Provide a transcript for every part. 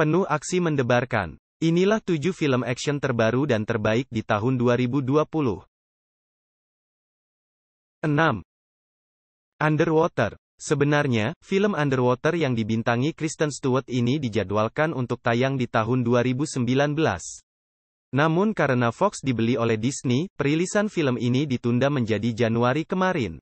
Penuh aksi mendebarkan. Inilah tujuh film action terbaru dan terbaik di tahun 2020. 6. Underwater. Sebenarnya, film Underwater yang dibintangi Kristen Stewart ini dijadwalkan untuk tayang di tahun 2019. Namun karena Fox dibeli oleh Disney, perilisan film ini ditunda menjadi Januari kemarin.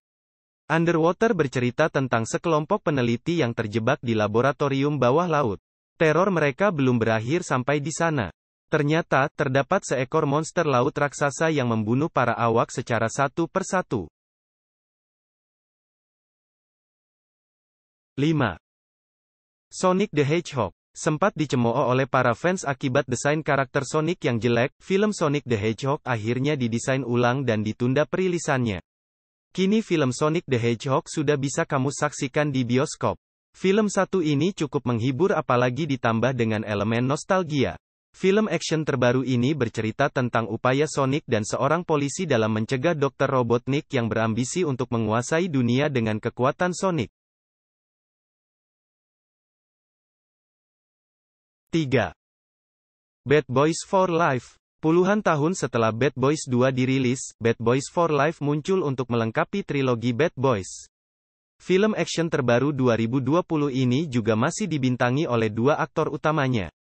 Underwater bercerita tentang sekelompok peneliti yang terjebak di laboratorium bawah laut. Teror mereka belum berakhir sampai di sana. Ternyata, terdapat seekor monster laut raksasa yang membunuh para awak secara satu persatu. 5. Sonic the Hedgehog Sempat dicemooh oleh para fans akibat desain karakter Sonic yang jelek, film Sonic the Hedgehog akhirnya didesain ulang dan ditunda perilisannya. Kini film Sonic the Hedgehog sudah bisa kamu saksikan di bioskop. Film satu ini cukup menghibur apalagi ditambah dengan elemen nostalgia. Film action terbaru ini bercerita tentang upaya Sonic dan seorang polisi dalam mencegah Dr. Robotnik yang berambisi untuk menguasai dunia dengan kekuatan Sonic. 3. Bad Boys for Life Puluhan tahun setelah Bad Boys 2 dirilis, Bad Boys for Life muncul untuk melengkapi trilogi Bad Boys. Film action terbaru 2020 ini juga masih dibintangi oleh dua aktor utamanya.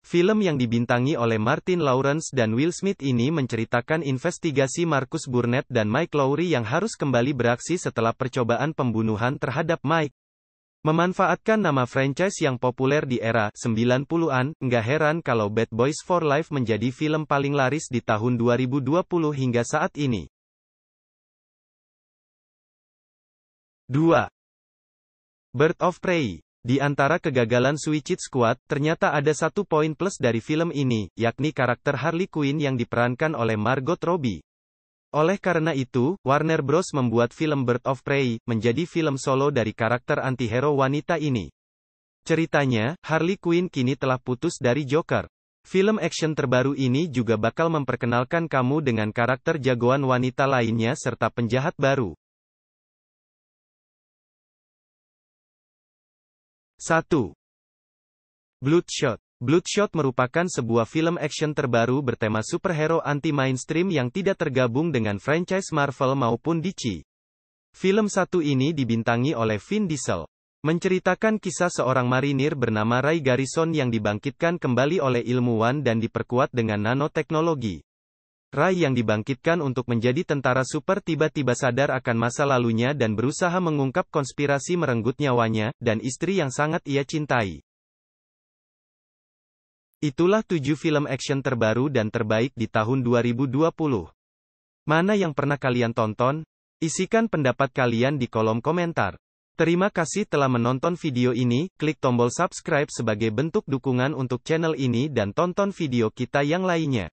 Film yang dibintangi oleh Martin Lawrence dan Will Smith ini menceritakan investigasi Marcus Burnett dan Mike Lowry yang harus kembali beraksi setelah percobaan pembunuhan terhadap Mike. Memanfaatkan nama franchise yang populer di era 90-an, nggak heran kalau Bad Boys for Life menjadi film paling laris di tahun 2020 hingga saat ini. 2. Bird of Prey Di antara kegagalan Suicide Squad, ternyata ada satu poin plus dari film ini, yakni karakter Harley Quinn yang diperankan oleh Margot Robbie. Oleh karena itu, Warner Bros. membuat film Bird of Prey, menjadi film solo dari karakter antihero wanita ini. Ceritanya, Harley Quinn kini telah putus dari Joker. Film action terbaru ini juga bakal memperkenalkan kamu dengan karakter jagoan wanita lainnya serta penjahat baru. 1. Bloodshot Bloodshot merupakan sebuah film action terbaru bertema superhero anti-mainstream yang tidak tergabung dengan franchise Marvel maupun DC. Film satu ini dibintangi oleh Vin Diesel. Menceritakan kisah seorang marinir bernama Ray Garrison yang dibangkitkan kembali oleh ilmuwan dan diperkuat dengan nanoteknologi. Ray yang dibangkitkan untuk menjadi tentara super tiba-tiba sadar akan masa lalunya dan berusaha mengungkap konspirasi merenggut nyawanya, dan istri yang sangat ia cintai. Itulah tujuh film action terbaru dan terbaik di tahun 2020. Mana yang pernah kalian tonton? Isikan pendapat kalian di kolom komentar. Terima kasih telah menonton video ini, klik tombol subscribe sebagai bentuk dukungan untuk channel ini dan tonton video kita yang lainnya.